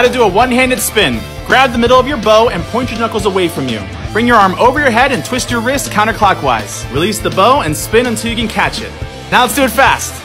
How to do a one-handed spin. Grab the middle of your bo and point your knuckles away from you. Bring your arm over your head and twist your wrist counterclockwise. Release the bo and spin until you can catch it. Now let's do it fast.